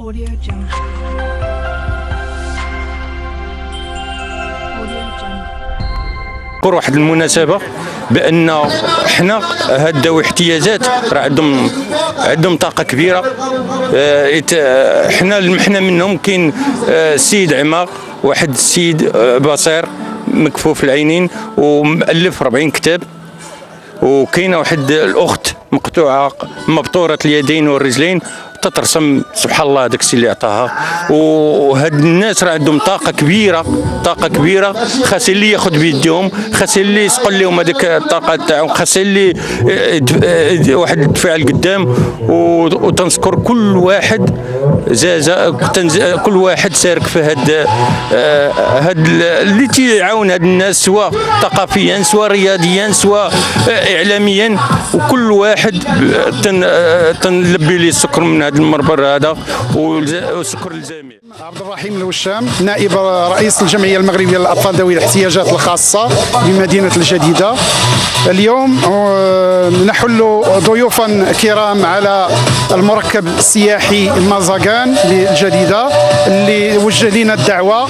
Audio Jungle. Audio. نذكر واحد المناسبة بأن حنا هاد ذوي الاحتياجات راه عندهم عندهم طاقة كبيرة آه، حنا المحنا منهم كاين آه، السيد عمار واحد السيد آه، بصير مكفوف العينين ومؤلف 40 كتاب وكاينة واحد الأخت مقطوعة مبطورة اليدين والرجلين تترسم سبحان الله داك الشيء اللي عطاها. وهاد الناس راه عندهم طاقة كبيرة طاقة كبيرة. خاص اللي ياخذ بيديهم خاص اللي يسقل لهم هذيك الطاقة تاعهم خاص اللي يد- يد- واحد الدفاع لقدام. و- وتنذكر كل واحد زازا كل واحد شارك في هاد آه، هاد ال- اللي تيعاون هاد الناس سواء ثقافيا سواء رياضيا سواء آه، اعلاميا. وكل واحد تن آه، تنلبي ليه السكر من هذا المنبر هذا. والسكر للجميع. عبد الرحيم الوشام نائب رئيس الجمعية المغربية للأطفال ذوي الاحتياجات الخاصة بمدينة الجديدة. اليوم نحل ضيوفا كرام على المركب السياحي مازاغان بالجديدة اللي وجه لنا الدعوة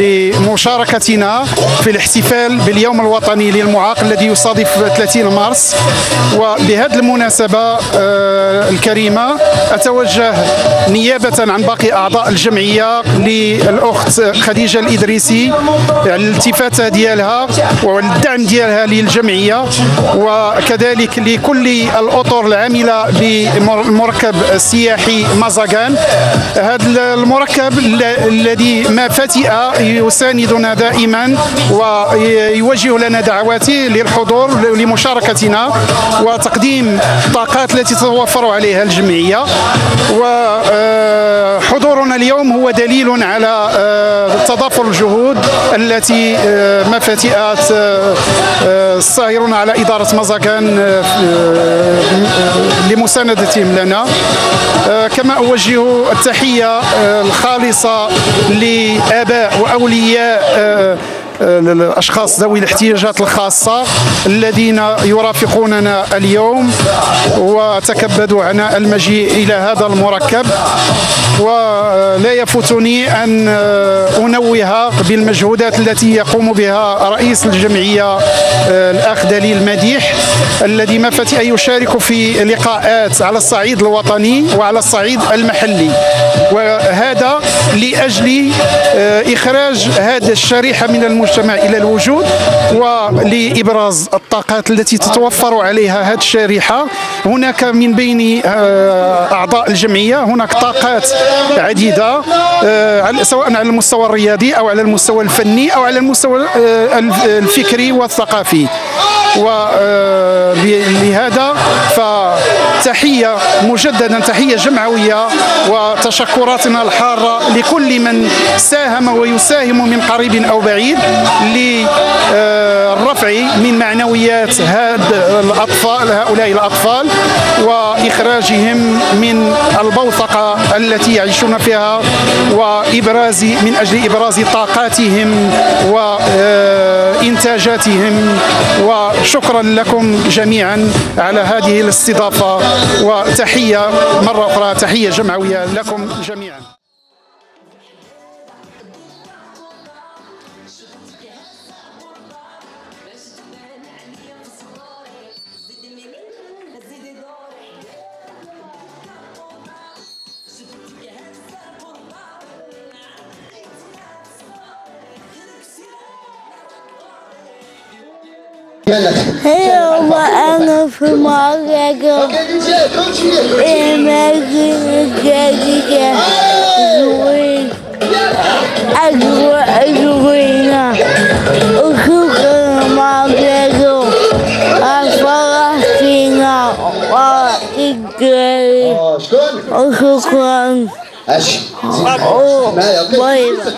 لمشاركتنا في الاحتفال باليوم الوطني للمعاق الذي يصادف 30 مارس. وبهذه المناسبة آه، الكريمة أتوجه نيابة عن باقي أعضاء الجمعية للأخت خديجة الإدريسي على الالتفاتة ديالها والدعم ديالها للجمعية وكذلك لكل الأطر العاملة بالمركب السياحي مازاغان. هذا المركب ال- الذي ما فتئ يساندنا دائما ويوجه لنا دعواتي للحضور لمشاركتنا وتقديم الطاقات التي تتوفر عليها الجمعية. وحضورنا اليوم هو دليل على آه، تضافر الجهود التي آه، ما فتئت آه، آه، الساهرون على إدارة مزاكان آه، آه، لمساندتهم لنا. آه، كما أوجه التحية آه، الخالصة لآباء وأولياء آه، الاشخاص ذوي الاحتياجات الخاصة الذين يرافقوننا اليوم وتكبدوا عنا المجيء إلى هذا المركب. ولا يفوتني أن أنوه بالمجهودات التي يقوم بها رئيس الجمعية الأخ دليل مديح الذي ما فتئ يشارك في لقاءات على الصعيد الوطني وعلى الصعيد المحلي. وهذا لأجل إخراج هذا الشريحة من المجتمع إلى الوجود ولإبراز الطاقات التي تتوفر عليها هذه الشريحة. هناك من بين آه، أعضاء الجمعية هناك طاقات عديدة آه، سواء على المستوى الرياضي أو على المستوى الفني أو على المستوى آه، الف- الفكري والثقافي. ولهذا فتحية مجددا تحية جمعوية وتشكراتنا الحارة لكل من ساهم ويساهم من قريب أو بعيد للرفع من معنويات هاد الأطفال هؤلاء الأطفال وإخراجهم من البوثقة التي يعيشون فيها وإبراز من أجل إبراز طاقاتهم وإنتاجاتهم وشكرا لكم جميعا على هذه الاستضافة وتحية مرة أخرى تحية جمعوية لكم جميعا. Hello, Anna from Margaret. Imagine Jessica Green. Aguina. O Cuca Margaret. A Falastina. O Cuca. O Cuca. O Cuca.